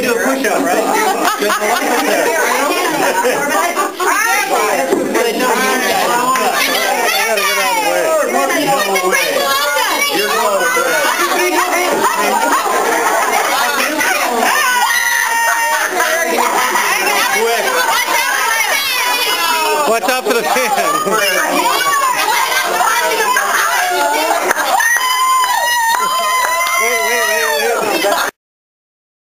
we do a push-up, right? Just up there. You're going Watch out for the fans.